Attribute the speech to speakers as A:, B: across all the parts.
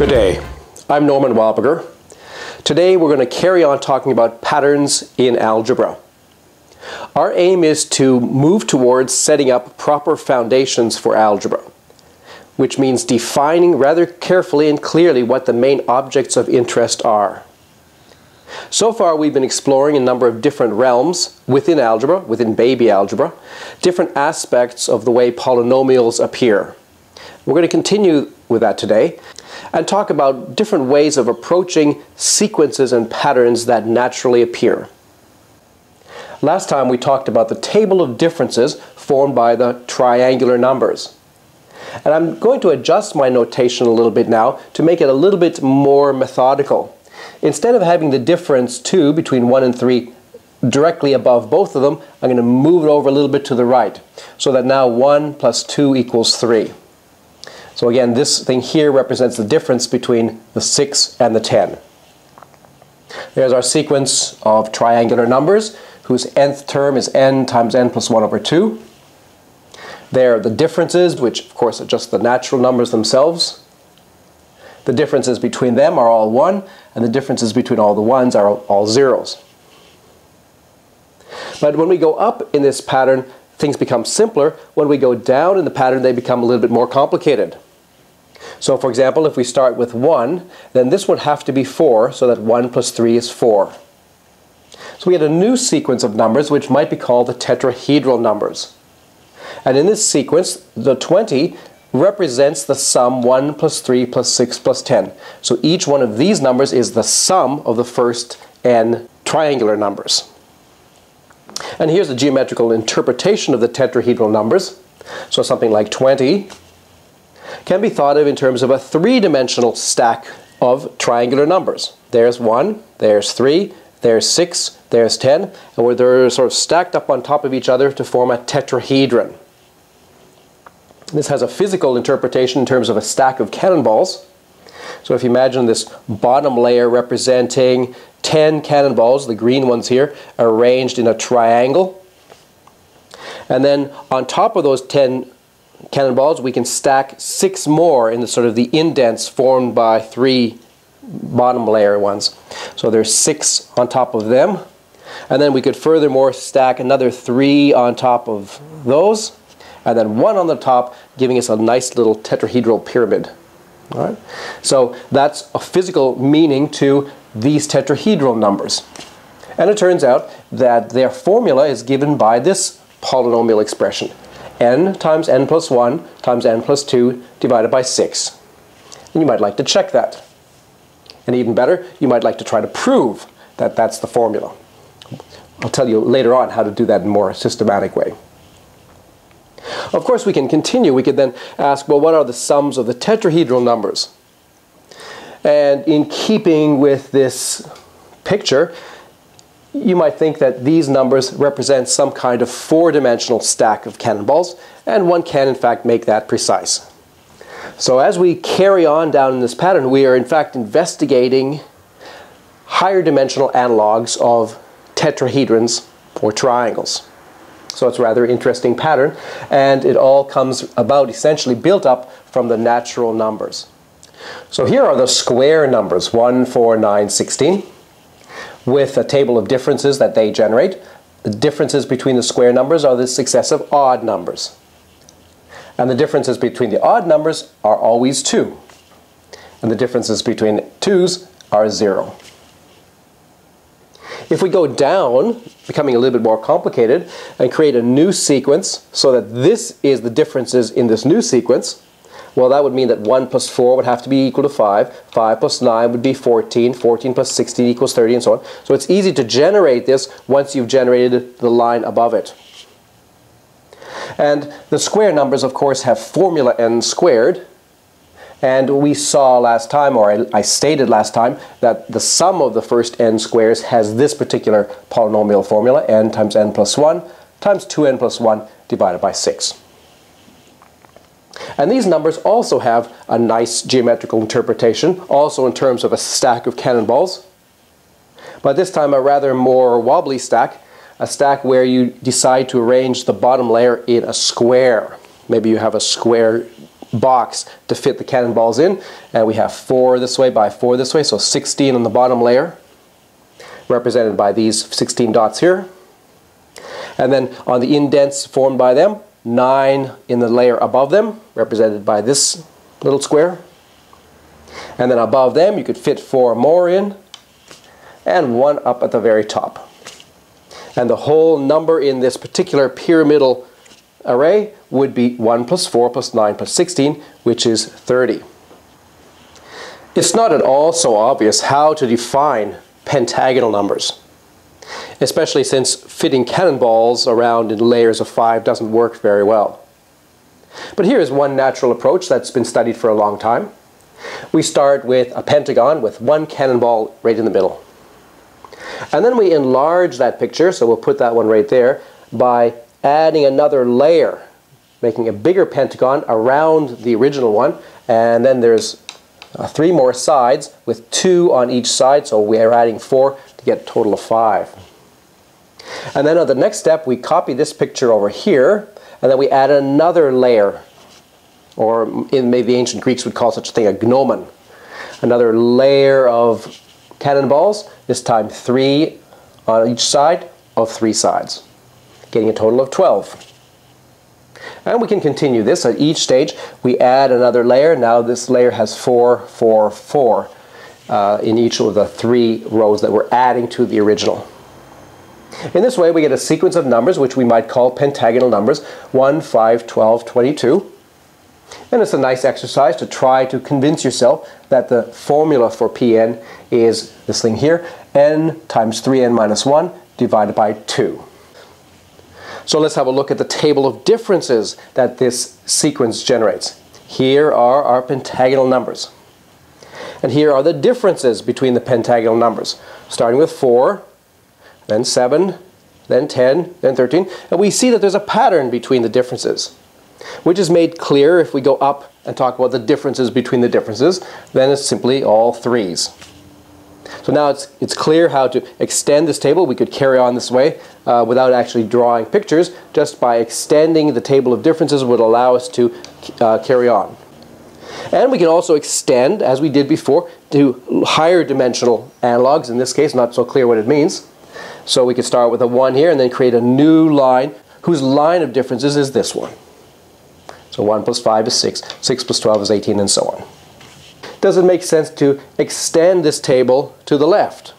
A: Good day. I'm Norman Wildberger. Today we're going to carry on talking about patterns in algebra. Our aim is to move towards setting up proper foundations for algebra, which means defining rather carefully and clearly what the main objects of interest are. So far we've been exploring a number of different realms within algebra, within baby algebra, different aspects of the way polynomials appear. We're going to continue with that today and talk about different ways of approaching sequences and patterns that naturally appear. Last time we talked about the table of differences formed by the triangular numbers. And I'm going to adjust my notation a little bit now to make it a little bit more methodical. Instead of having the difference 2 between 1 and 3 directly above both of them, I'm going to move it over a little bit to the right so that now 1 plus 2 equals 3. So again, this thing here represents the difference between the 6 and the 10. There's our sequence of triangular numbers whose nth term is n times n plus 1 over 2. There are the differences, which of course are just the natural numbers themselves. The differences between them are all 1, and the differences between all the 1s are all zeros. But when we go up in this pattern, things become simpler. When we go down in the pattern, they become a little bit more complicated. So for example, if we start with 1, then this would have to be 4, so that 1 plus 3 is 4. So we had a new sequence of numbers which might be called the tetrahedral numbers. And in this sequence, the 20 represents the sum 1 plus 3 plus 6 plus 10. So each one of these numbers is the sum of the first n triangular numbers. And here's the geometrical interpretation of the tetrahedral numbers. So something like 20 can be thought of in terms of a three-dimensional stack of triangular numbers. There's 1, there's 3, there's 6, there's 10, and where they're sort of stacked up on top of each other to form a tetrahedron. This has a physical interpretation in terms of a stack of cannonballs. So if you imagine this bottom layer representing 10 cannonballs, the green ones here, arranged in a triangle. And then on top of those 10 cannonballs, we can stack six more in the sort of the indents formed by three bottom layer ones. So there's six on top of them. And then we could furthermore stack another three on top of those. And then one on the top, giving us a nice little tetrahedral pyramid. All right? So that's a physical meaning to these tetrahedral numbers. And it turns out that their formula is given by this polynomial expression n times n plus 1 times n plus 2 divided by 6. And you might like to check that. And even better, you might like to try to prove that that's the formula. I'll tell you later on how to do that in a more systematic way. Of course, we can continue. We could then ask, well, what are the sums of the tetrahedral numbers? And in keeping with this picture, you might think that these numbers represent some kind of four-dimensional stack of cannonballs, and one can in fact make that precise. So as we carry on down in this pattern, we are in fact investigating higher dimensional analogs of tetrahedrons or triangles. So it's a rather interesting pattern, and it all comes about essentially built up from the natural numbers. So here are the square numbers, 1, 4, 9, 16 with a table of differences that they generate. The differences between the square numbers are the successive odd numbers. And the differences between the odd numbers are always 2. And the differences between 2's are 0. If we go down, becoming a little bit more complicated, and create a new sequence so that this is the differences in this new sequence, well, that would mean that 1 plus 4 would have to be equal to 5. 5 plus 9 would be 14. 14 plus 16 equals 30, and so on. So it's easy to generate this once you've generated the line above it. And the square numbers, of course, have formula n squared. And we saw last time, or I, I, stated last time, that the sum of the first n squares has this particular polynomial formula, n times n plus 1 times 2n plus 1 divided by 6. And these numbers also have a nice geometrical interpretation, also in terms of a stack of cannonballs. But this time a rather more wobbly stack, a stack where you decide to arrange the bottom layer in a square. Maybe you have a square box to fit the cannonballs in. And we have 4 this way by 4 this way, so 16 on the bottom layer, represented by these 16 dots here. And then on the indents formed by them, 9 in the layer above them, represented by this little square. And then above them, you could fit 4 more in, and one up at the very top. And the whole number in this particular pyramidal array would be 1 plus 4 plus 9 plus 16, which is 30. It's not at all so obvious how to define pentagonal numbers, especially since fitting cannonballs around in layers of 5 doesn't work very well. But here is one natural approach that's been studied for a long time. We start with a pentagon with one cannonball right in the middle. And then we enlarge that picture, so we'll put that one right there, by adding another layer, making a bigger pentagon around the original one, and then there's uh, three more sides with two on each side, so we are adding four to get a total of five. And then on the next step, we copy this picture over here, and then we add another layer, or in maybe the ancient Greeks would call such a thing a gnomon, another layer of cannonballs, this time three on each side of three sides, getting a total of 12. And we can continue this. At each stage, we add another layer. Now this layer has four, four, four uh, in each of the three rows that we're adding to the original. In this way, we get a sequence of numbers, which we might call pentagonal numbers, 1, 5, 12, 22. And it's a nice exercise to try to convince yourself that the formula for Pn is this thing here, n times 3n minus 1 divided by 2. So let's have a look at the table of differences that this sequence generates. Here are our pentagonal numbers. And here are the differences between the pentagonal numbers, starting with 4, then 7, then 10, then 13. And we see that there's a pattern between the differences which is made clear if we go up and talk about the differences between the differences, then it's simply all threes. So now it's, it's clear how to extend this table. We could carry on this way uh, without actually drawing pictures. Just by extending the table of differences would allow us to uh, carry on. And we can also extend, as we did before, to higher dimensional analogs. In this case, not so clear what it means. So we could start with a 1 here and then create a new line whose line of differences is this one. So 1 plus 5 is 6, 6 plus 12 is 18, and so on. Does it make sense to extend this table to the left?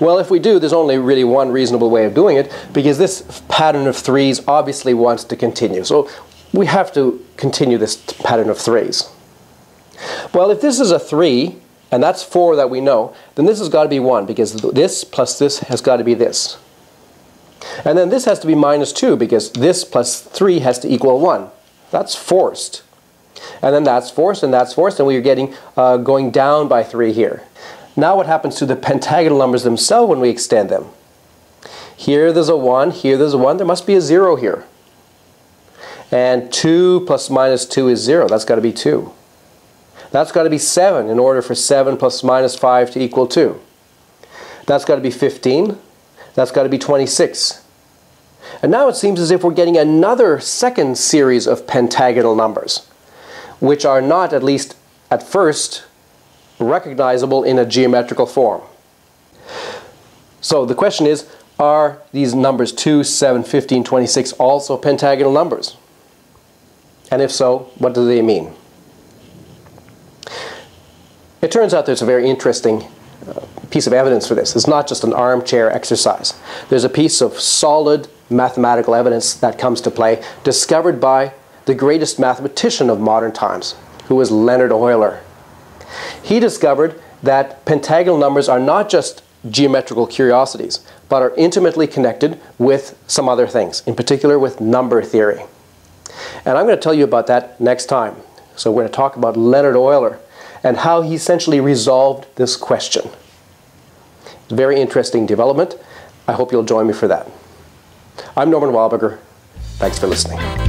A: Well, if we do, there's only really one reasonable way of doing it, because this pattern of threes obviously wants to continue. So we have to continue this pattern of threes. Well, if this is a 3, and that's 4 that we know, then this has got to be 1, because this plus this has got to be this. And then this has to be minus 2 because this plus 3 has to equal 1. That's forced. And then that's forced and that's forced and we're getting uh, going down by 3 here. Now what happens to the pentagonal numbers themselves when we extend them? Here there's a 1, here there's a 1, there must be a 0 here. And 2 plus minus 2 is 0, that's got to be 2. That's got to be 7 in order for 7 plus minus 5 to equal 2. That's got to be 15. That's got to be 26. And now it seems as if we're getting another second series of pentagonal numbers, which are not, at least at first, recognizable in a geometrical form. So the question is, are these numbers 2, 7, 15, 26 also pentagonal numbers? And if so, what do they mean? It turns out there's a very interesting uh, piece of evidence for this. It's not just an armchair exercise. There's a piece of solid mathematical evidence that comes to play, discovered by the greatest mathematician of modern times, who was Leonhard Euler. He discovered that pentagonal numbers are not just geometrical curiosities, but are intimately connected with some other things, in particular with number theory. And I'm going to tell you about that next time. So we're going to talk about Leonhard Euler and how he essentially resolved this question. Very interesting development. I hope you'll join me for that. I'm Norman Wildberger. Thanks for listening.